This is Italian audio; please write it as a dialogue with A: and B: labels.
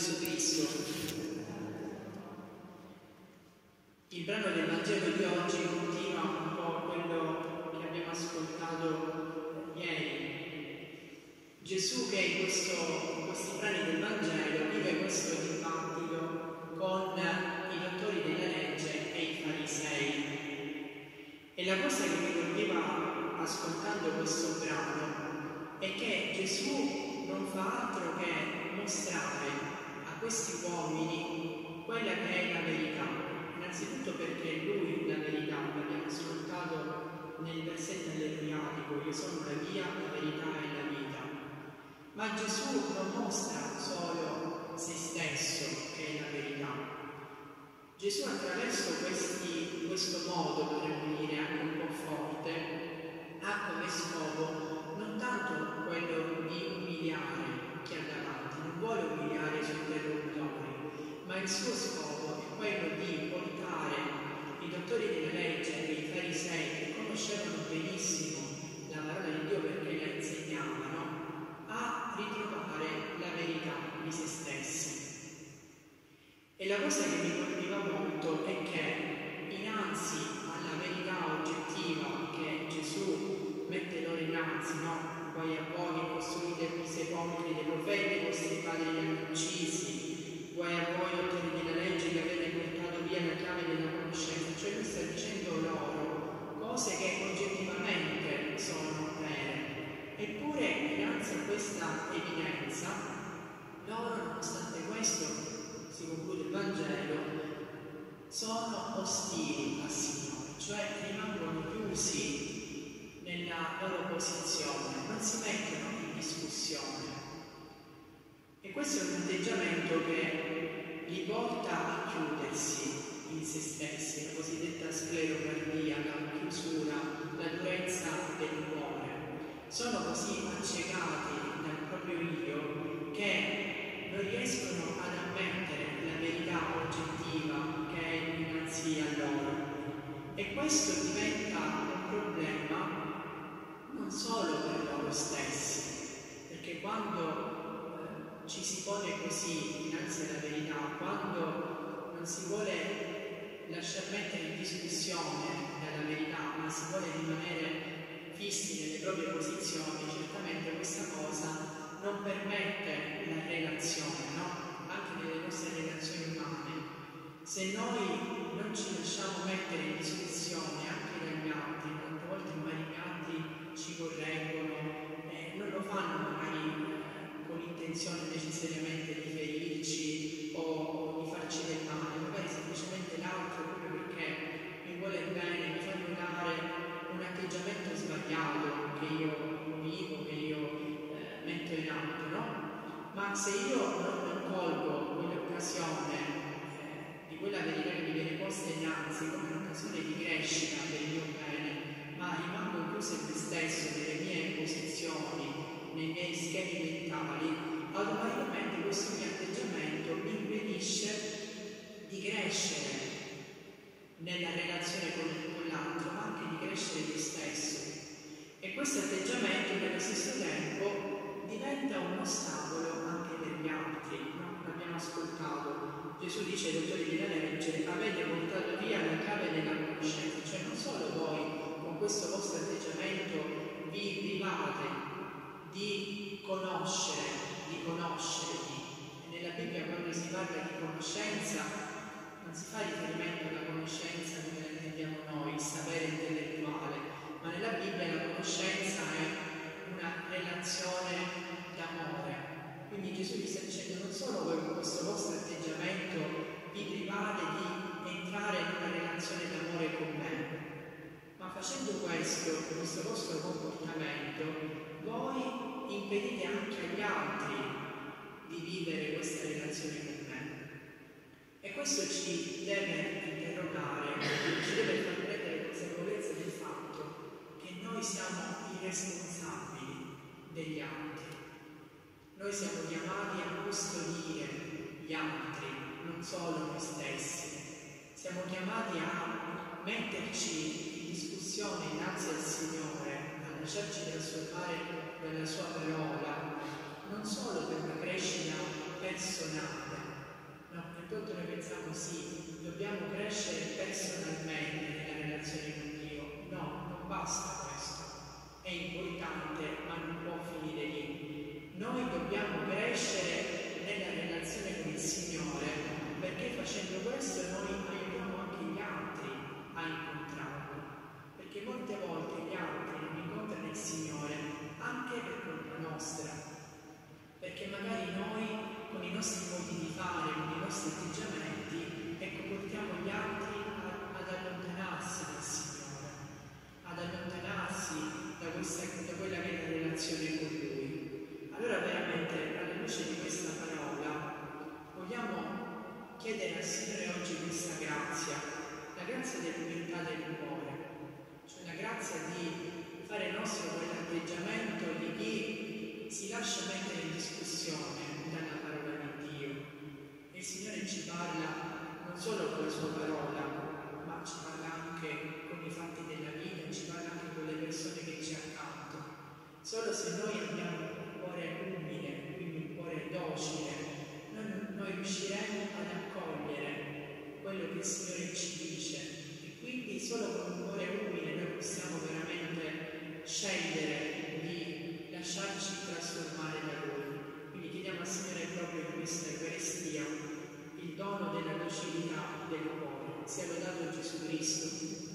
A: Gesù Cristo. Il brano del Vangelo di oggi continua un po' quello che abbiamo ascoltato ieri. Gesù che in, questo, in questi brani del Vangelo vive questo dibattito con i dottori della legge e i farisei. E la cosa che mi colpiva ascoltando questo brano è che Gesù non fa altro che mostrare questi uomini quella che è la verità. Innanzitutto perché lui la verità, l'abbiamo ascoltato nel versetto alleluiatico, io sono la via, la verità e la vita. Ma Gesù non mostra solo se stesso che è la verità. Gesù attraverso questi, questo modo, potremmo dire anche un po' forte, ha come scopo non tanto quello di umiliare chi ha davanti, non vuole umiliare i suoi ma il suo scopo è quello di portare i dottori della legge e i farisei che conoscevano benissimo la parola di Dio perché la insegnavano a ritrovare la verità di se stessi. E la cosa che mi colpiva molto è che innanzi alla verità oggettiva che Gesù mette loro innanzi, no? Poi a voi dei profeti, vostri padri li hanno uccisi, guai a voi autori della legge che avete portato via la chiave della conoscenza, cioè lui sta dicendo loro cose che oggettivamente sono vere. Eppure, grazie a questa evidenza, loro, nonostante questo, si conclude il Vangelo, sono ostili al Signore, cioè rimangono chiusi nella loro posizione, non si mettono in discussione. Questo è un atteggiamento che li porta a chiudersi in se stessi, la cosiddetta sclerocardia, la chiusura, la durezza del cuore. Sono così accecati dal proprio io che non riescono ad ammettere la verità oggettiva che è innanzi a loro. E questo diventa ci si pone così dinanzi alla verità, quando non si vuole lasciar mettere in discussione dalla verità, ma si vuole rimanere fissi nelle proprie posizioni, certamente questa cosa non permette la relazione, no? anche nelle nostre relazioni umane. Se noi non ci lasciamo mettere in discussione anche dagli altri, tante volte magari gli altri ci correggono, che io vivo, che io eh, metto in atto, no? Ma se io non, colgo quell'occasione eh, di quella verità che mi viene posta innanzi come un'occasione di crescita il mio bene, ma rimango chiuso in me stesso, nelle mie posizioni, nei miei schemi mentali, automaticamente questo mio atteggiamento vi private di conoscere di conoscerti. E nella Bibbia quando si parla di conoscenza non si fa riferimento alla conoscenza come la intendiamo noi, il sapere intellettuale, ma nella Bibbia la conoscenza facendo questo, questo vostro comportamento, voi impedite anche agli altri di vivere questa relazione con me. E questo ci deve interrogare, ci deve far prendere consapevolezza del fatto che noi siamo i responsabili degli altri. Noi siamo chiamati a custodire gli altri, non solo noi stessi. Siamo chiamati a metterci petizione innanzi al Signore a lasciarci trasformare dalla sua parola, non solo per una crescita personale, ma no, intanto noi pensiamo sì, dobbiamo crescere personalmente nella relazione con Dio, no, non basta questo, è importante ma non può finire lì. Noi dobbiamo crescere nella relazione con il Signore perché facendo questo noi rivestere oggi questa grazia, la grazia dell'umiltà del cuore, cioè la grazia di fare nostro quell'atteggiamento di chi si lascia mettere in discussione dalla parola di Dio. Il Signore ci parla non solo con la sua parola, ma ci parla anche con i fatti della vita, ci parla anche con le persone che ci accanto. Solo se noi abbiamo lasciarci trasformare da Lui. Quindi chiediamo al Signore proprio in questa Eucaristia il dono della lucidità del cuore, sia lodato Gesù Cristo.